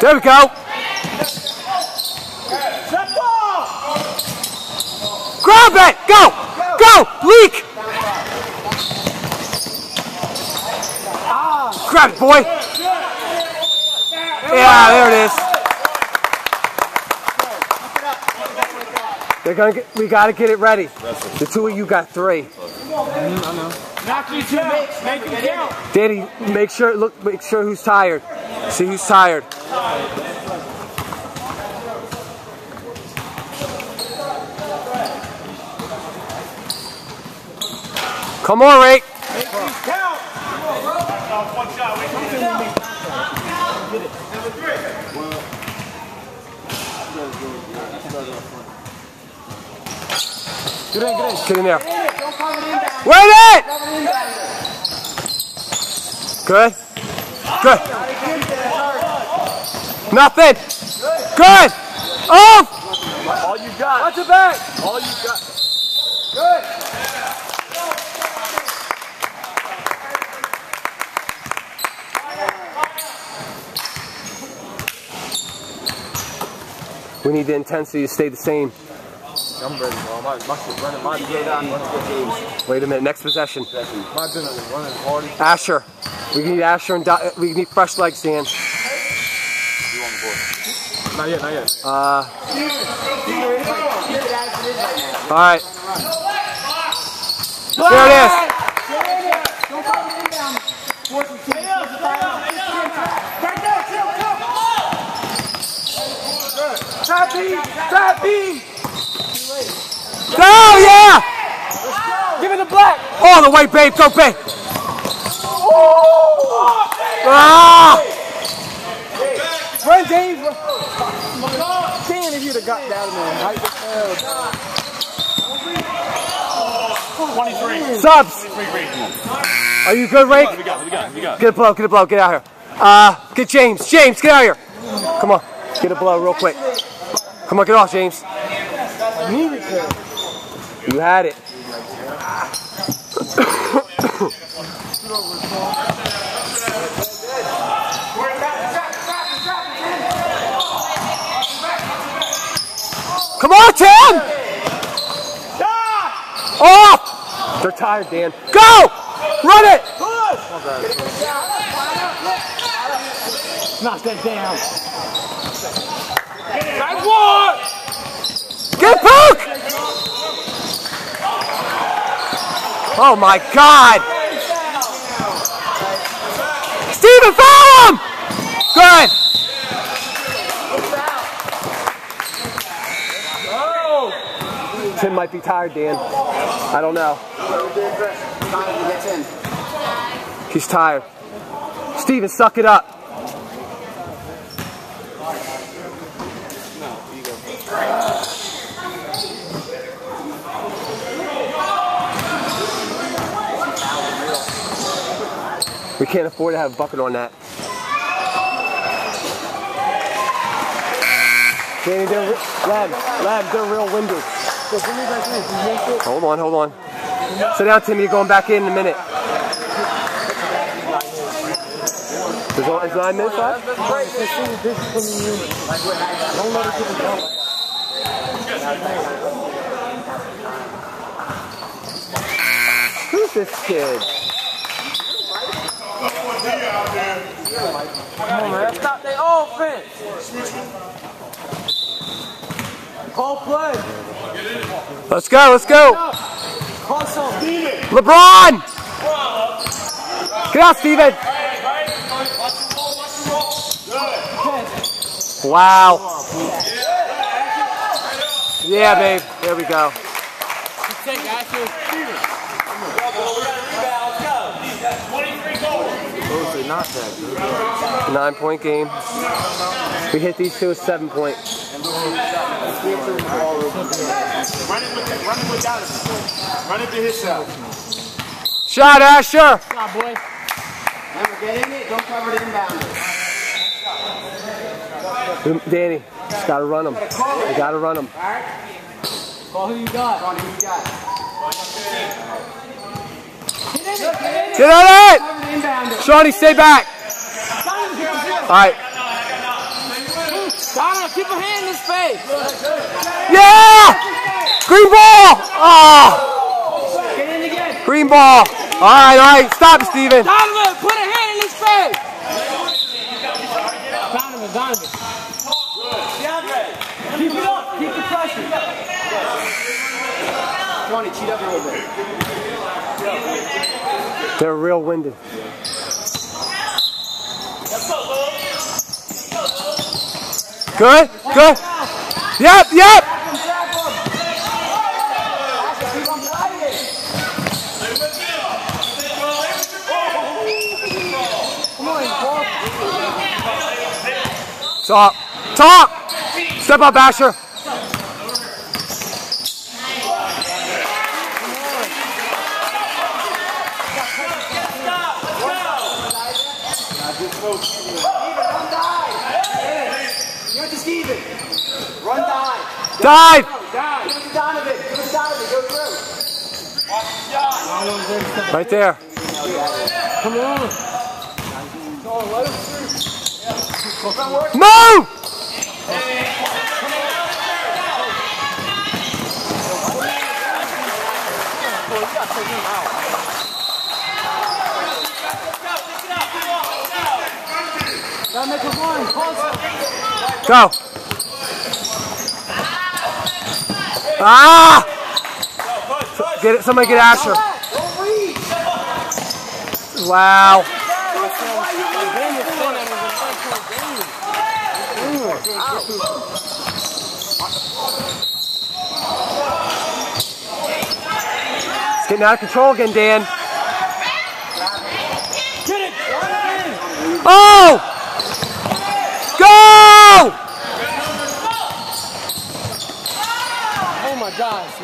There we go. Grab it. Go. Go. Leak. Grab it, boy. Yeah, there it is. They're gonna get, we gotta get it ready. The two of you got three. Knock you two, make. Danny, make sure look make sure who's tired. See who's tired. Come on. Count. Get in, get in. Get in there. Wait it! Good. Good. Nothing. Good. Off. All you got. Watch it back. All you got. Good. We need the intensity to stay the same. I'm ready, bro. My, my shit running. My good on games. Wait a minute. Next possession. My dinner is running hard. Asher. We need Asher and Di- we need fresh legs, Dan. You on the board? Not yet, not yet. Uh. All right. There it is. Trap B! Trap B! Go, yeah! Give it the black! All the way, babe. Go, babe. Ah! Run, Dave! Damn, if you'd have got down there. Subs. Are you good, Rake? We got, we got, we got. Get a blow. Get a blow. Get out here. Uh, get James. James, get out here. Come on. Get a blow real quick. Come on, get off, James. You had it. Come on, Tim! Off! They're tired, Dan. Go! Run it! Knock that down. Get Pook! Oh my God! Steven, follow him! Good. Tim might be tired, Dan. I don't know. He's tired. Steven, suck it up. We can't afford to have a bucket on that. Danny, they're, Lab, Lab, they're real windy. Hold on, hold on. Sit down, Timmy. You're going back in in a minute. Only it's nine minutes left? Who's this kid? Come on, man. Stop that offense. Call play. Let's go, let's go. Call something. LeBron! Get out, Steven! Wow. Yeah, babe. There we go. Those not that good. Nine point game. We hit these two at seven point. Run it with run it with Dallas. Run it to his side. Shot, Asher! Remember, get in it, don't cover the inbound. Danny, Just gotta run them. You gotta run them. Call who you got. Call who you got. Get on it! Cover. Shawnee, stay back. All right. Donna, keep a hand in his face. Yeah! Green ball! Oh, Get in again. green ball. All right, all right. Stop, Steven. Donovan, put a hand in his face. Donovan, Donovan. Keep it up. Keep the pressure. Tony, cheat up a little bit. They're real winded. Good, good. Yep, yep. Talk, talk. Step up, Asher. Steven. Run dive. Dive. Dive. Give to Donovan. Give it to Donovan. Go through. Right there. Come on. Move! Gotta make a run. Close. Go. Ah! Get it. Somebody get Asher. Wow. It's getting out of control again, Dan. Get it. Oh! Go! Oh my gosh.